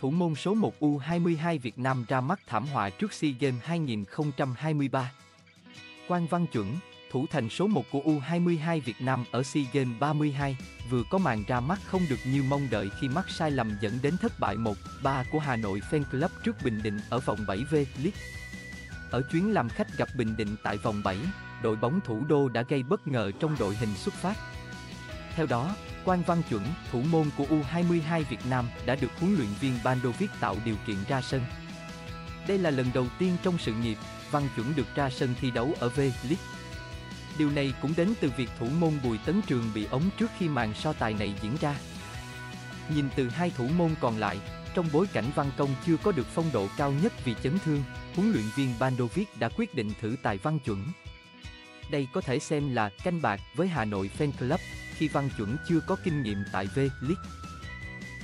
thủ môn số 1 U22 Việt Nam ra mắt thảm họa trước SEA Games 2023. Quang Văn Chuẩn, thủ thành số 1 của U22 Việt Nam ở SEA Games 32, vừa có màn ra mắt không được như mong đợi khi mắc sai lầm dẫn đến thất bại 1-3 của Hà Nội Fan Club trước Bình Định ở vòng 7V League. Ở chuyến làm khách gặp Bình Định tại vòng 7, đội bóng thủ đô đã gây bất ngờ trong đội hình xuất phát. Theo đó, Quang Văn Chuẩn, thủ môn của U22 Việt Nam đã được huấn luyện viên Bandovic tạo điều kiện ra sân. Đây là lần đầu tiên trong sự nghiệp, Văn Chuẩn được ra sân thi đấu ở V-League. Điều này cũng đến từ việc thủ môn Bùi Tấn Trường bị ống trước khi màn so tài này diễn ra. Nhìn từ hai thủ môn còn lại, trong bối cảnh Văn Công chưa có được phong độ cao nhất vì chấn thương, huấn luyện viên Bandovic đã quyết định thử tài Văn Chuẩn. Đây có thể xem là canh bạc với Hà Nội Fan Club khi Văn Chuẩn chưa có kinh nghiệm tại V-League.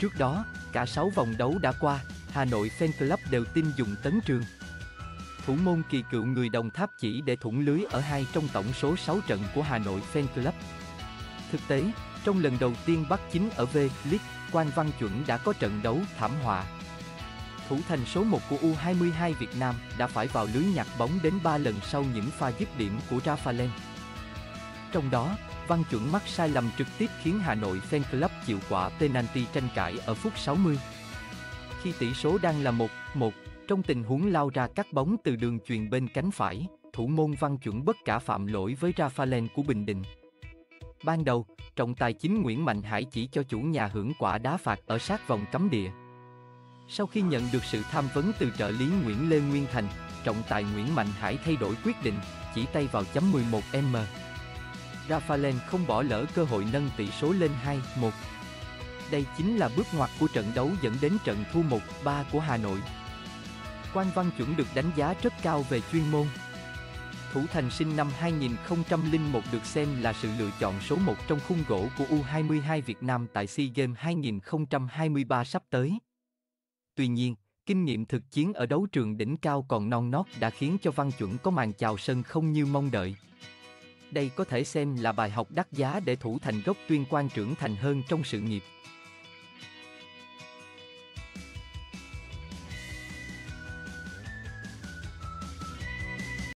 Trước đó, cả 6 vòng đấu đã qua, Hà Nội Fan Club đều tin dùng Tấn Trường. Thủ môn kỳ cựu người Đồng Tháp chỉ để thủng lưới ở hai trong tổng số 6 trận của Hà Nội Fan Club. Thực tế, trong lần đầu tiên bắt chính ở V-League, Quang Văn Chuẩn đã có trận đấu thảm họa. Thủ thành số 1 của U22 Việt Nam đã phải vào lưới nhặt bóng đến 3 lần sau những pha dứt điểm của Rafael. Trong đó, Văn Chuẩn mắc sai lầm trực tiếp khiến Hà Nội Fan Club chịu quả penalty tranh cãi ở phút 60. Khi tỷ số đang là 1-1, trong tình huống lao ra cắt bóng từ đường chuyền bên cánh phải, thủ môn Văn Chuẩn bất cả phạm lỗi với Rafael của Bình Định. Ban đầu, trọng tài chính Nguyễn Mạnh Hải chỉ cho chủ nhà hưởng quả đá phạt ở sát vòng cấm địa. Sau khi nhận được sự tham vấn từ trợ lý Nguyễn Lê Nguyên Thành, trọng tài Nguyễn Mạnh Hải thay đổi quyết định, chỉ tay vào chấm 11m. Rafael không bỏ lỡ cơ hội nâng tỷ số lên 2-1. Đây chính là bước ngoặt của trận đấu dẫn đến trận thua 1-3 của Hà Nội. Quang Văn Chuẩn được đánh giá rất cao về chuyên môn. Thủ thành sinh năm 2001 được xem là sự lựa chọn số 1 trong khung gỗ của U22 Việt Nam tại SEA Games 2023 sắp tới. Tuy nhiên, kinh nghiệm thực chiến ở đấu trường đỉnh cao còn non nót đã khiến cho Văn Chuẩn có màn chào sân không như mong đợi. Đây có thể xem là bài học đắt giá để thủ thành gốc tuyên quan trưởng thành hơn trong sự nghiệp.